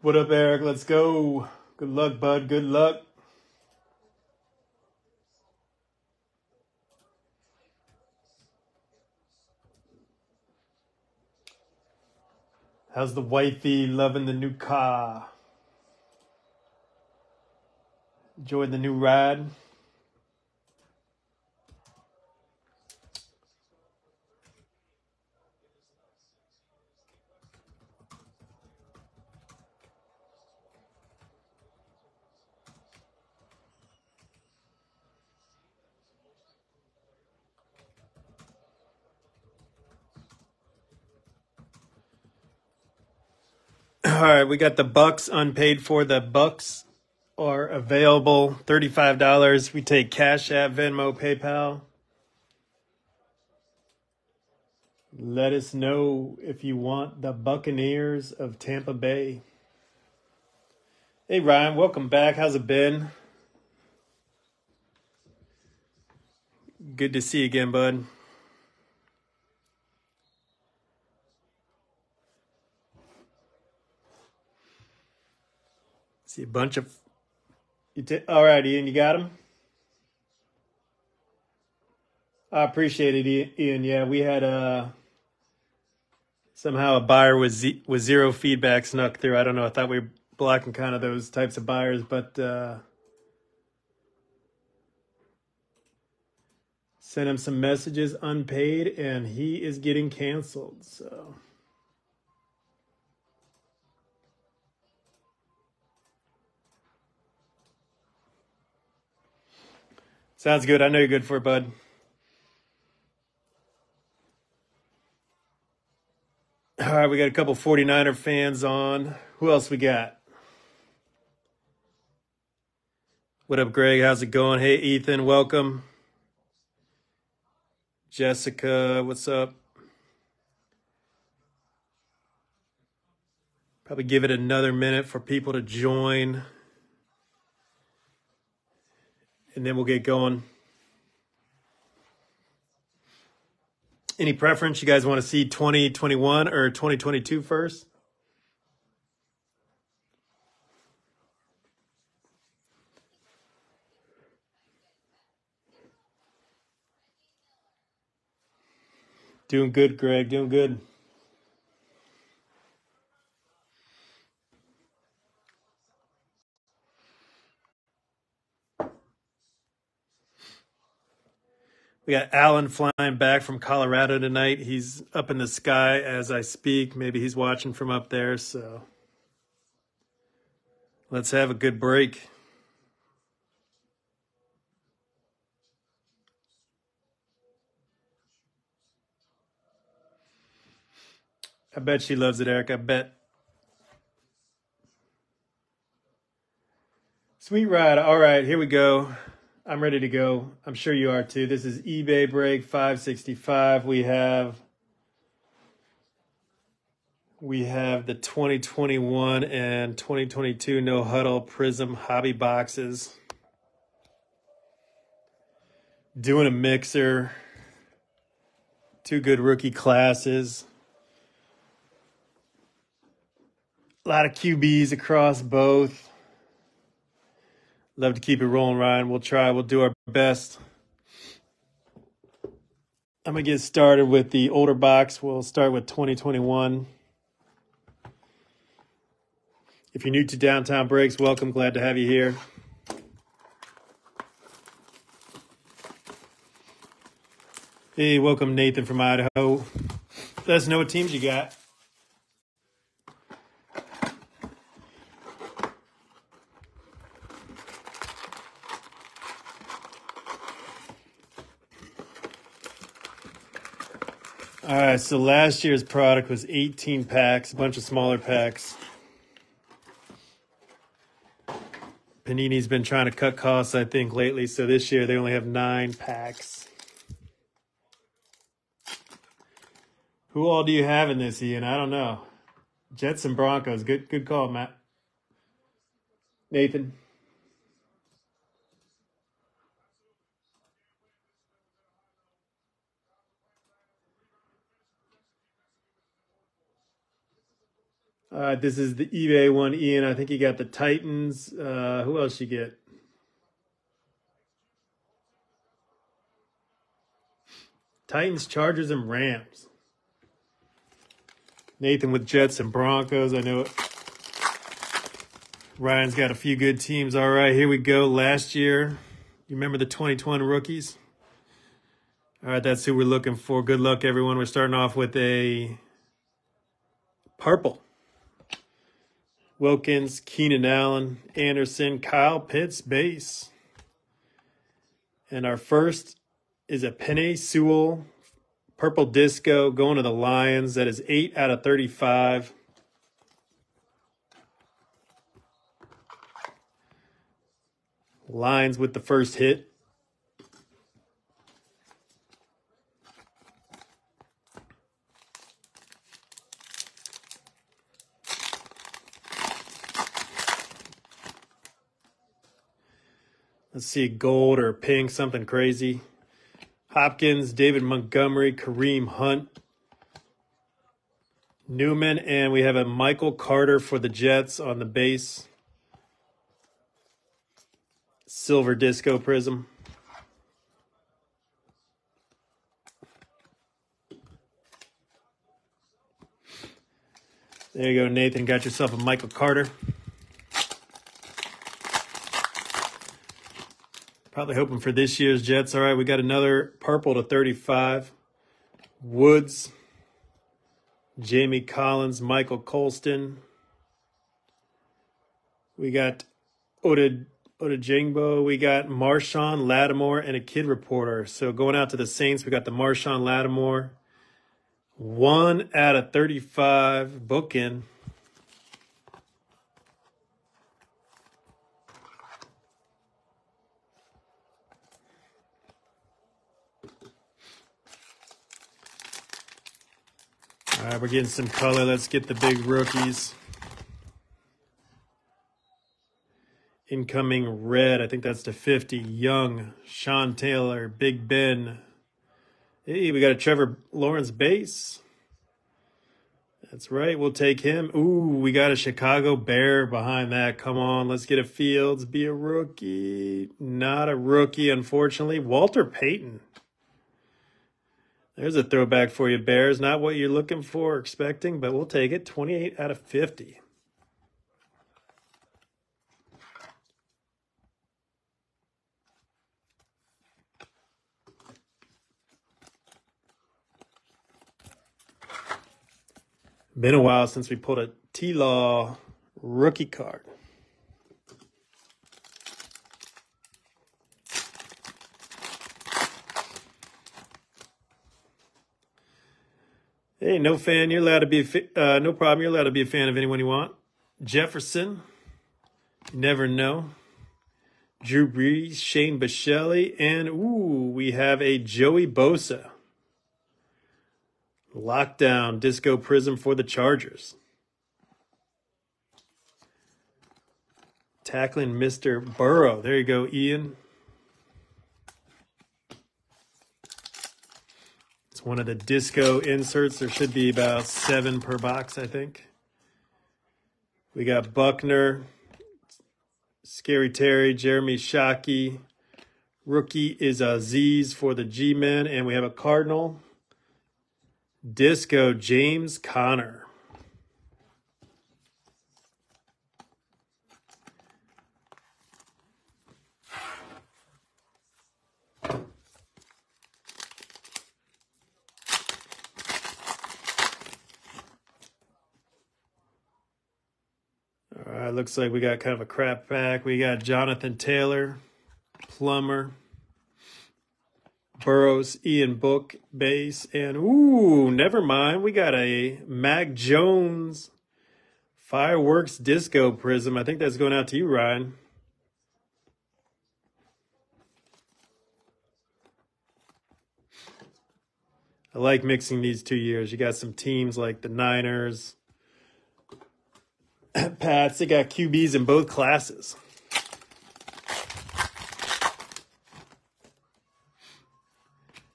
What up, Eric? Let's go. Good luck, bud. Good luck. How's the wifey loving the new car? Enjoying the new ride? All right, we got the Bucks unpaid for. The Bucks are available. Thirty-five dollars. We take Cash App, Venmo, PayPal. Let us know if you want the Buccaneers of Tampa Bay. Hey Ryan, welcome back. How's it been? Good to see you again, bud. See a bunch of you. T- All right, Ian, you got him. I appreciate it, Ian. Yeah, we had uh somehow a buyer with z- with zero feedback snuck through. I don't know. I thought we were blocking kind of those types of buyers, but uh sent him some messages unpaid, and he is getting canceled. So. Sounds good. I know you're good for it, bud. All right, we got a couple 49er fans on. Who else we got? What up, Greg? How's it going? Hey, Ethan, welcome. Jessica, what's up? Probably give it another minute for people to join, and then we'll get going. Any preference? You guys want to see 2021 or 2022 first? Doing good, Greg. Doing good. We got Alan flying back from Colorado tonight. He's up in the sky as I speak. Maybe he's watching from up there. So let's have a good break. I bet she loves it, Eric. I bet. Sweet ride. All right, here we go. I'm ready to go. I'm sure you are too. This is eBay break 565. We have we have the 2021 and 2022 no huddle prizm hobby boxes. Doing a mixer. Two good rookie classes. A lot of QBs across both. Love to keep it rolling, Ryan. We'll try. We'll do our best. I'm going to get started with the older box. We'll start with 2021. If you're new to Downtown Breaks, welcome. Glad to have you here. Hey, welcome, Nathan from Idaho. Let us know what teams you got. All right, so last year's product was 18 packs, a bunch of smaller packs. Panini's been trying to cut costs, I think, lately. So this year they only have nine packs. Who all do you have in this, Ian? I don't know. Jets and Broncos. Good, good call, Matt. Nathan. Uh, this is the eBay one, Ian. I think you got the Titans. Uh, who else you get? Titans, Chargers, and Rams. Nathan with Jets and Broncos. I know it. Ryan's got a few good teams. All right, here we go. Last year, you remember the 2020 rookies? All right, that's who we're looking for. Good luck, everyone. We're starting off with a purple. Wilkins, Keenan Allen, Anderson, Kyle Pitts, base. And our first is a Penei Sewell, purple disco, going to the Lions. That is 8 out of 35. Lions with the first hit. Let's see, gold or pink, something crazy. Hopkins, David Montgomery, Kareem Hunt, Newman, and we have a Michael Carter for the Jets on the base. Silver Disco Prizm. There you go, Nathan. Got yourself a Michael Carter. Probably hoping for this year's Jets. All right, we got another purple to 35. Woods, Jamie Collins, Michael Colston. We got Oda Odejingbo. We got Marshon Lattimore and a kid reporter. So going out to the Saints, we got the Marshon Lattimore. One out of 35 booking. All right, we're getting some color. Let's get the big rookies. Incoming red, I think that's the 50. Young, Sean Taylor, Big Ben. Hey, we got a Trevor Lawrence base. That's right, we'll take him. Ooh, we got a Chicago Bear behind that. Come on, let's get a Fields. Be a rookie. Not a rookie, unfortunately. Walter Payton. There's a throwback for you, Bears. Not what you're looking for, or expecting, but we'll take it. 28 out of 50. Been a while since we pulled a T-Law rookie card. Hey, no fan. You're allowed to be, a uh, no problem. You're allowed to be a fan of anyone you want. Jefferson. You never know. Drew Brees, Shane Buechele, and ooh, we have a Joey Bosa. Lockdown Disco Prizm for the Chargers. Tackling Mr. Burrow. There you go, Ian. It's one of the disco inserts. There should be about seven per box, I think. We got Buckner, Scary Terry, Jeremy Shockey. Rookie is Azeez for the G-Men. And we have a Cardinal. Disco James Conner. All right, looks like we got kind of a crap pack. We got Jonathan Taylor, Plummer, Burrows, Ian Book, base, and ooh, never mind. We got a Mac Jones fireworks disco prizm. I think that's going out to you, Ryan. I like mixing these two years. You got some teams like the Niners, Pats. They got QBs in both classes.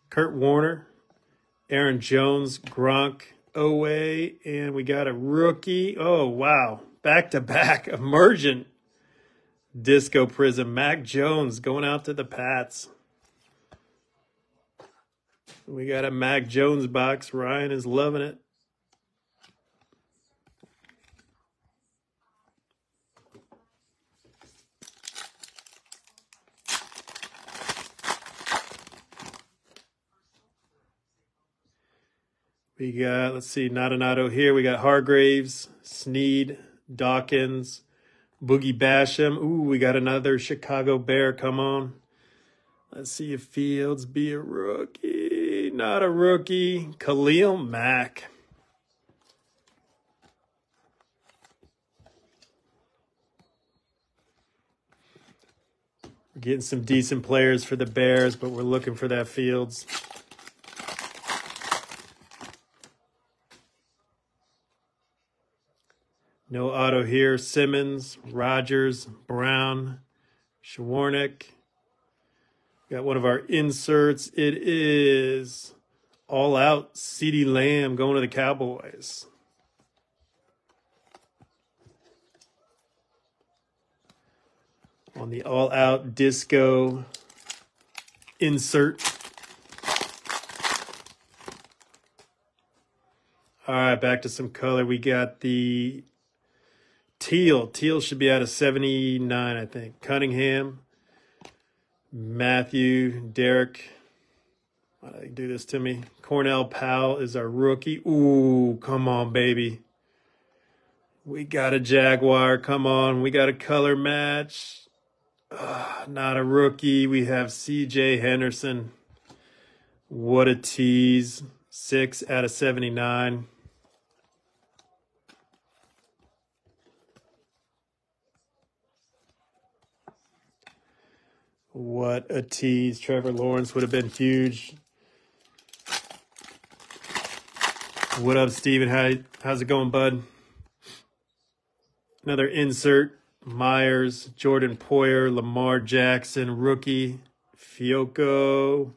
Kurt Warner, Aaron Jones, Gronk, Oweh, and we got a rookie. Oh, wow. Back to back. Emergent Disco Prizm. Mac Jones going out to the Pats. We got a Mac Jones box. Ryan is loving it. We got, let's see, not an auto here. We got Hargraves, Sneed, Dawkins, Boogie Basham. Ooh, we got another Chicago Bear. Come on. Let's see if Fields be a rookie. Not a rookie. Khalil Mack. We're getting some decent players for the Bears, but we're looking for that Fields. No auto here. Simmons, Rogers, Brown, Shawarnick. Got one of our inserts. It is all out CeeDee Lamb going to the Cowboys. On the all out disco insert. All right, back to some color. We got the Teal. Teal should be out of 79, I think. Cunningham. Matthew. Derek. Why did they do this to me? Cornell Powell is our rookie. Ooh, come on, baby. We got a Jaguar. Come on. We got a color match. Uh, not a rookie. We have CJ Henderson. What a tease. Six out of 79. What a tease. Trevor Lawrence would have been huge. What up, Steven? How, how's it going, bud? Another insert. Myers, Jordan Poyer, Lamar Jackson, rookie, Fiocco,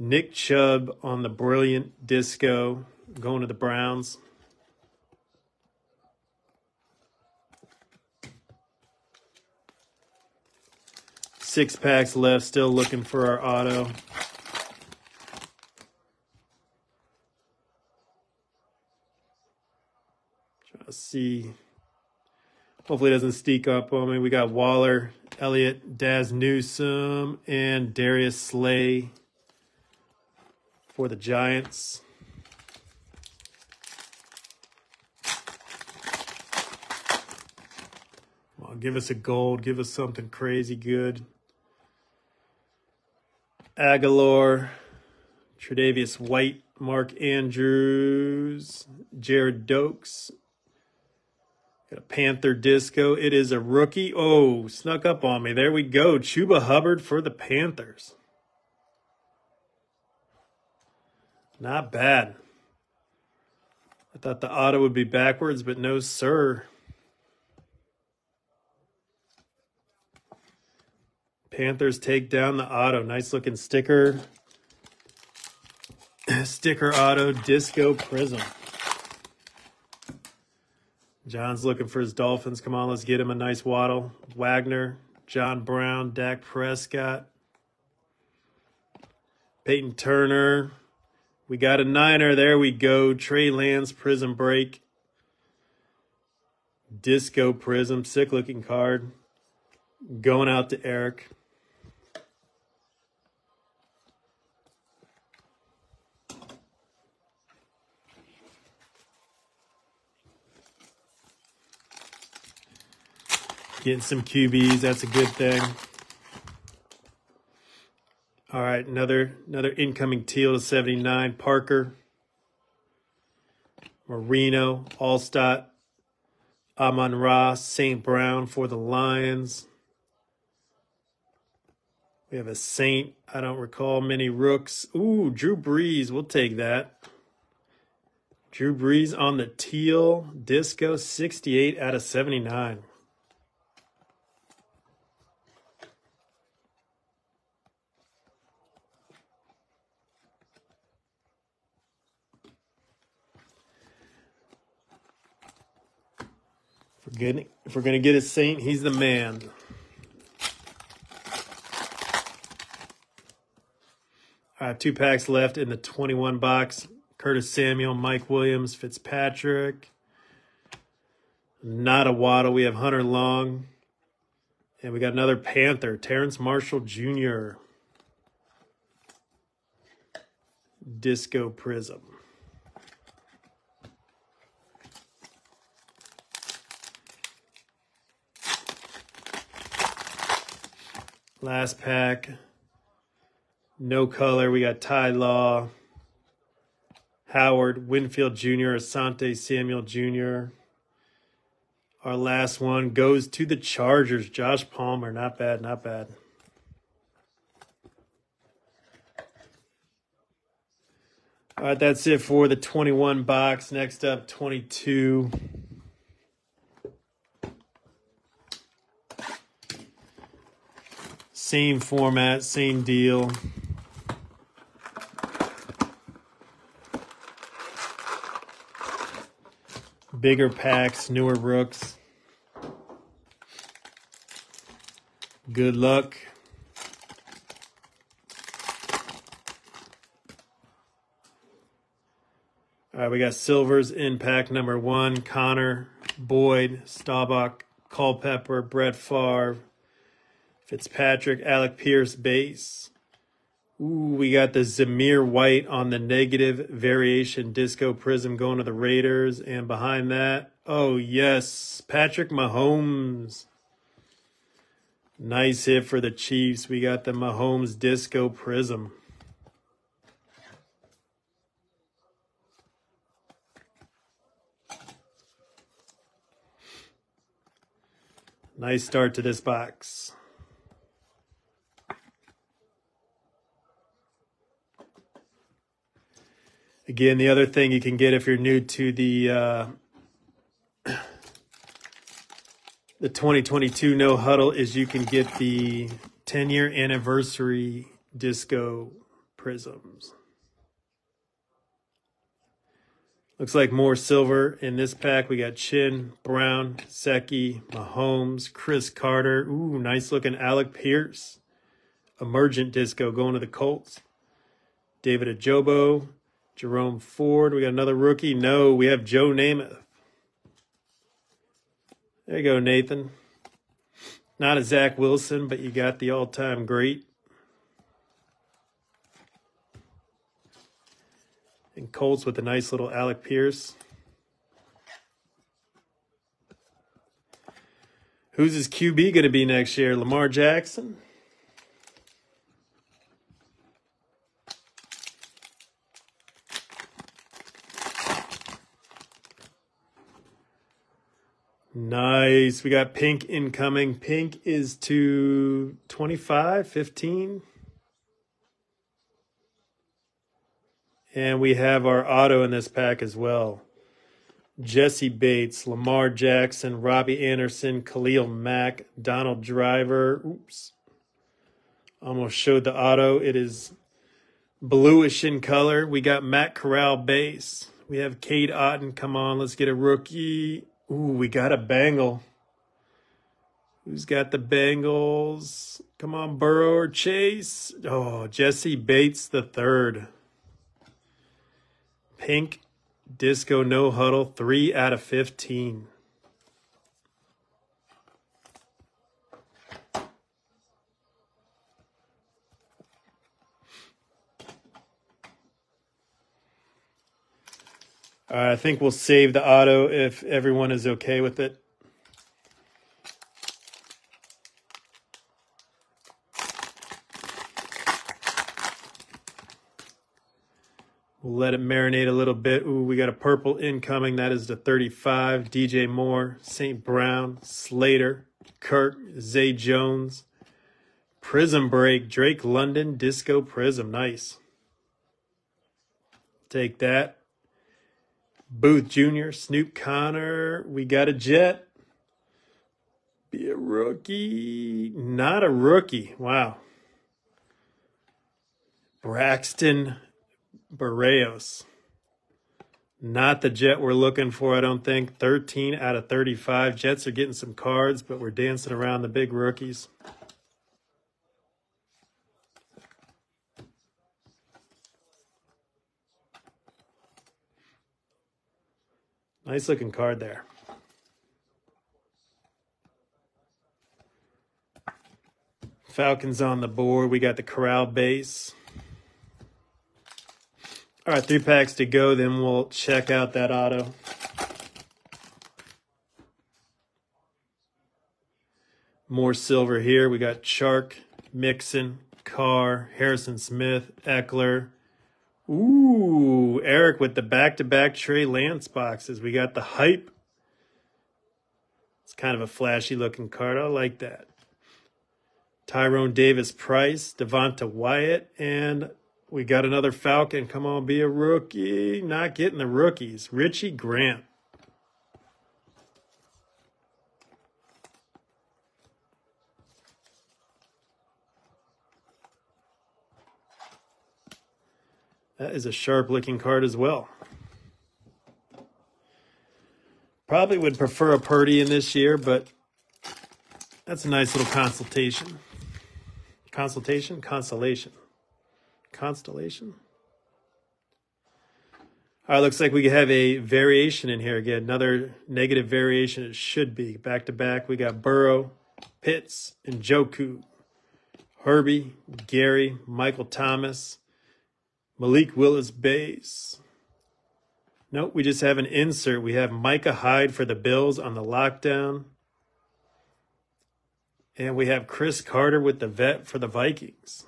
Nick Chubb on the brilliant disco, going to the Browns. Six packs left, still looking for our auto. Trying to see. Hopefully it doesn't sneak up on me. We got Waller, Elliott, Dazz Newsome, and Darius Slay for the Giants. Well, give us a gold. Give us something crazy good. Agholor, Tre'Davious White, Mark Andrews, Jared Dokes. Got a Panther Disco. It is a rookie. Oh, snuck up on me. There we go. Chuba Hubbard for the Panthers. Not bad. I thought the auto would be backwards, but no, sir. Panthers take down the auto. Nice looking sticker. sticker auto disco prizm. John's looking for his Dolphins. Come on, let's get him a nice waddle. Wagner, John Brown, Dak Prescott, Peyton Turner. We got a Niner. There we go. Trey Lance, Prizm Break. Disco Prizm, sick looking card. Going out to Eric. Getting some QBs, that's a good thing. All right, another another incoming teal to 79. Parker, Marino, Alstott, Amon-Ra, St. Brown for the Lions. We have a Saint. I don't recall many rooks. Ooh, Drew Brees. We'll take that. Drew Brees on the teal disco, 68 out of 79. We're, getting, if we're gonna get a Saint, he's the man. Right, two packs left in the 21 box. Curtis Samuel, Mike Williams, Fitzpatrick. Not a Waddle. We have Hunter Long. And we got another Panther, Terrence Marshall Jr. Disco Prizm. Last pack. No color. We got Ty Law, Howard, Winfield Jr., Asante Samuel Jr. Our last one goes to the Chargers. Josh Palmer. Not bad, not bad. All right, that's it for the 21 box. Next up, 22. Same format, same deal. Bigger packs, newer rooks. Good luck. All right, we got silvers in pack number one. Connor, Boyd, Staubach, Culpepper, Brett Favre, Fitzpatrick, Alec Pierce base. Ooh, we got the Zamir White on the negative variation disco prizm going to the Raiders. And behind that, oh, yes, Patrick Mahomes. Nice hit for the Chiefs. We got the Mahomes disco prizm. Nice start to this box. Again, the other thing you can get if you're new to the uh, the 2022 No Huddle is you can get the 10 year anniversary disco prizms. Looks like more silver in this pack. We got Chin, Brown, Seki, Mahomes, Cris Carter. Ooh, nice looking Alec Pierce. Emergent Disco going to the Colts. David Ojabo, Jerome Ford. We got another rookie. No, we have Joe Namath. There you go, Nathan. Not a Zach Wilson, but you got the all-time great. and Colts with a nice little Alec Pierce. Who's his QB going to be next year? Lamar Jackson? Nice. We got pink incoming. Pink is to 25, 15. And we have our auto in this pack as well. Jessie Bates, Lamar Jackson, Robbie Anderson, Khalil Mack, Donald Driver. Oops. Almost showed the auto. It is bluish in color. We got Matt Corral base. We have Cade Otton. Come on, let's get a rookie. Ooh, we got a bangle. Who's got the Bengals? Come on, Burrow or Chase. Oh, Jessie Bates the third. Pink Disco No Huddle, 3 out of 15. I think we'll save the auto if everyone is okay with it. We'll let it marinate a little bit. Ooh, we got a purple incoming. That is the 35. DJ Moore, St. Brown, Slater, Kirk, Zay Jones, Prizm Break, Drake London, Disco Prizm. Nice. Take that. Booth Jr., Snoop Conner. We got a Jet. Be a rookie. Not a rookie. Wow. Braxton Berrios. Not the jet we're looking for, I don't think. 13 out of 35. Jets are getting some cards, but we're dancing around the big rookies. Nice looking card there. Falcons on the board. We got the Corral base. All right, three packs to go. Then we'll check out that auto. More silver here. We got Chark, Mixon, Carr, Harrison Smith, Ekeler. Ooh, Eric with the back-to-back Trey Lance boxes. We got the hype. It's kind of a flashy looking card. I like that. Tyrion Davis Price, Devonte Wyatt, and we got another Falcon. Come on, be a rookie. Not getting the rookies. Richie Grant. That is a sharp looking card as well. Probably would prefer a Purdy in this year, but that's a nice little consultation. Consultation? Constellation. Constellation? All right, looks like we have a variation in here again. Another negative variation. It should be. Back to back, we got Burrow, Pitts, and Joku. Herbie, Gary, Michael Thomas, Malik Willis base. Nope, we just have an insert. We have Micah Hyde for the Bills on the lockdown. And we have Cris Carter with the vet for the Vikings.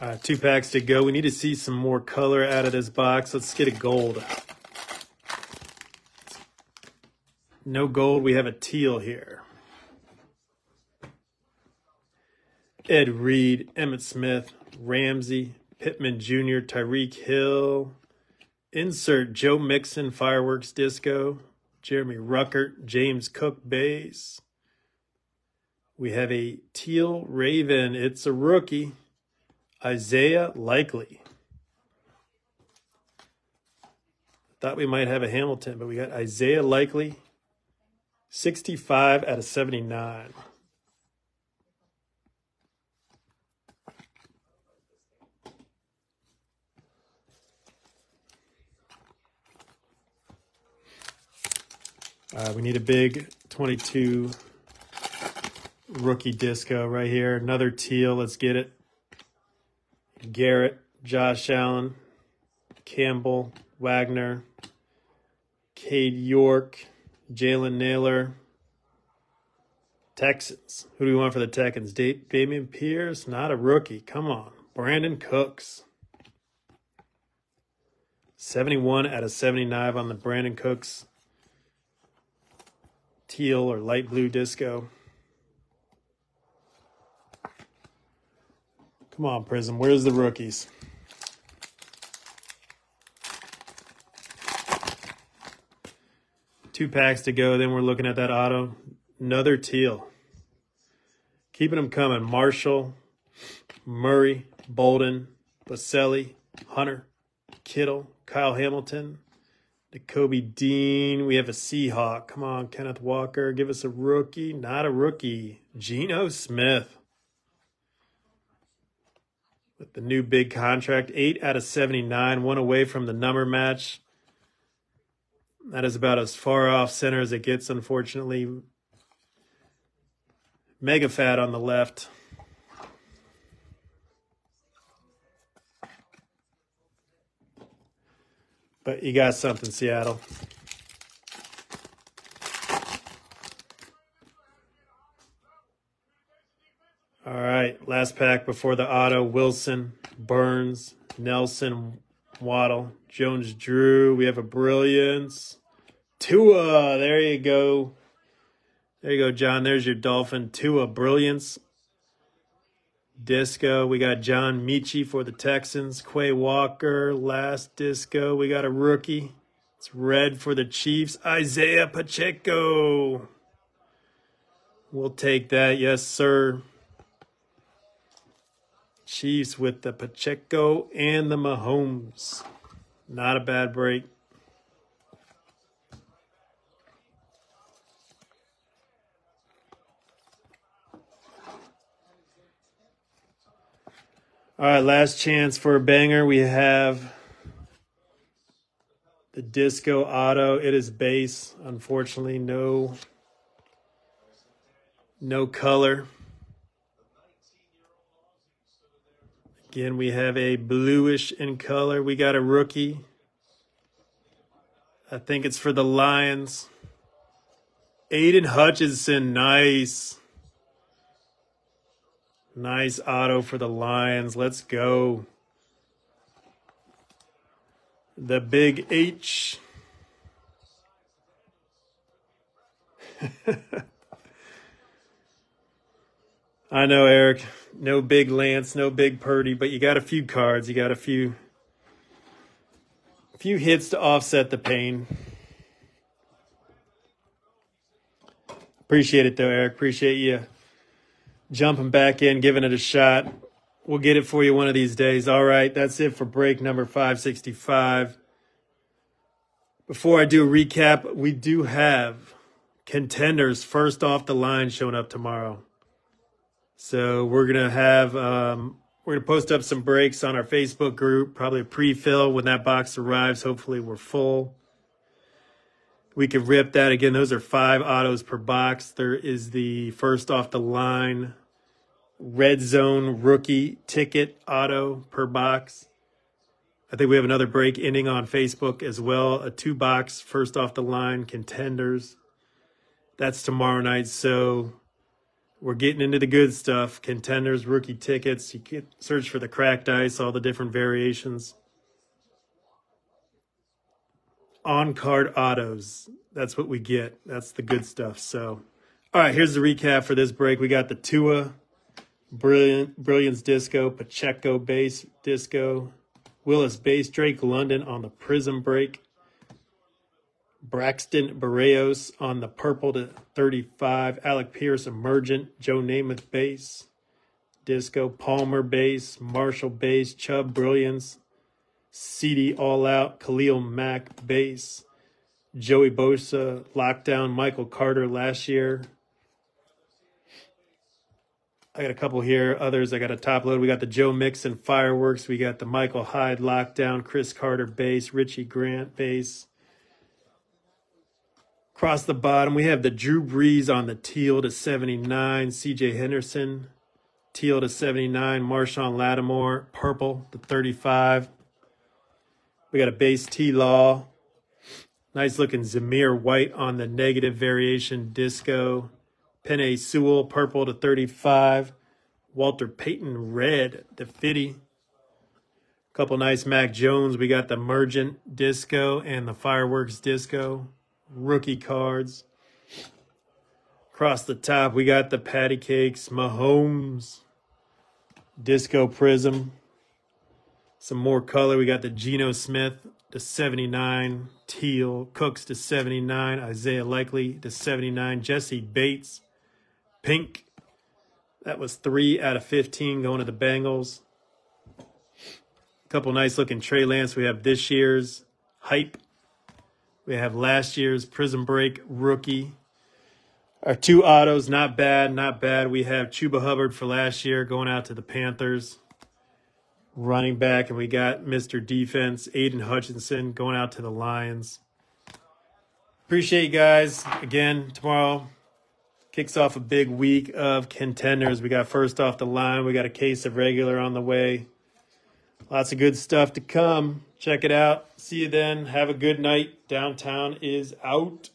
Uh, two packs to go. We need to see some more color out of this box. Let's get a gold. No gold. We have a teal here. Ed Reed, Emmitt Smith, Ramsey, Pittman Jr., Tyreek Hill. Insert Joe Mixon, Fireworks Disco, Jeremy Ruckert, James Cook base. We have a teal Raven. It's a rookie. Isaiah Likely. Thought we might have a Hamilton, but we got Isaiah Likely, 65 out of 79. Uh, we need a big 22 rookie disco right here. Another teal. Let's get it. Garrett, Josh Allen, Campbell, Wagner, Cade York, Jalen Nailor, Texans. Who do we want for the Texans? Dameon Pierce, not a rookie. Come on. Brandin Cooks. 71 out of 79 on the Brandin Cooks teal or light blue disco. Come on, Prizm. Where's the rookies? Two packs to go. Then we're looking at that auto. Another teal. Keeping them coming. Marshall, Murray, Bolden, Baselli, Hunter, Kittle, Kyle Hamilton, Kobe Dean. We have a Seahawk. Come on, Kenneth Walker. Give us a rookie. Not a rookie. Geno Smith with the new big contract. Eight out of 79, one away from the number match. That is about as far off center as it gets, unfortunately. Mega fat on the left. But you got something, Seattle. All right, last pack before the auto. Wilson, Burns, Nelson, Waddle, Jones, Drew. We have a brilliance. Tua, there you go. There you go, John. There's your Dolphin. Tua, brilliance. disco. We got John Metchie for the Texans. Quay Walker, last disco. We got a rookie. It's red for the Chiefs. Isaiah Pacheco. We'll take that. Yes, sir. Chiefs with the Pacheco and the Mahomes. Not a bad break. All right, last chance for a banger. We have the Disco Auto. It is base. Unfortunately, no no color. Again, we have a bluish in color. We got a rookie. I think it's for the Lions. Aidan Hutchinson, nice. Nice auto for the Lions. Let's go. The big H. I know, Eric. No big Lance, no big Purdy, but you got a few cards. You got a few few hits to offset the pain. Appreciate it though, Eric. Appreciate you jumping back in, giving it a shot. We'll get it for you one of these days. All right, that's it for break number 565. Before I do a recap, we do have contenders first off the line showing up tomorrow. So we're gonna have um, we're gonna post up some breaks on our Facebook group, probably pre-fill when that box arrives. Hopefully we're full. We can rip that again. Those are five autos per box. There is the first off the line red zone rookie ticket auto per box. I think we have another break ending on Facebook as well. A two box first off the line contenders. That's tomorrow night. So we're getting into the good stuff. Contenders, rookie tickets. You can search for the cracked ice, all the different variations. On card autos. That's what we get. That's the good stuff. So, all right, here's the recap for this break. We got the Tua Brilliant, Brilliance Disco, Pacheco Base Disco, Willis Base, Drake London on the Prizm break, Braxton Berrios on the Purple to 35, Alec Pierce Emergent, Joe Namath Base, Disco, Palmer Base, Marshall Base, Chubb Brilliance, CeeDee All Out, Khalil Mack Base, Joey Bosa, Lockdown, Michael Carter last year, I got a couple here. Others I got a top load. We got the Joe Mixon fireworks. We got the Michael Hyde lockdown, Cris Carter base, Richie Grant base. Across the bottom, we have the Drew Brees on the teal to 79, CJ Henderson, teal to 79, Marshon Lattimore, purple to 35. We got a base T Law. Nice looking Zamir White on the negative variation disco. Penei Sewell, purple to 35. Walter Payton, red to 50. Couple nice Mac Jones. We got the Mergent Disco and the Fireworks Disco. Rookie cards. Across the top, we got the Patty Cakes, Mahomes, Disco Prizm. Some more color. We got the Geno Smith to 79, Teal, Cooks to 79, Isaiah Likely to 79, Jessie Bates Pink. That was three out of 15 going to the Bengals. A couple nice looking Trey Lance. We have this year's hype. We have last year's Prison Break rookie. Our two autos, not bad, not bad. We have Chuba Hubbard for last year going out to the Panthers. Running back, and we got Mr. Defense, Aidan Hutchinson going out to the Lions. Appreciate you guys. Again, tomorrow, kicks off a big week of contenders. We got first off the line, we got a case of regular on the way. Lots of good stuff to come. Check it out. See you then. Have a good night. Downtown is out.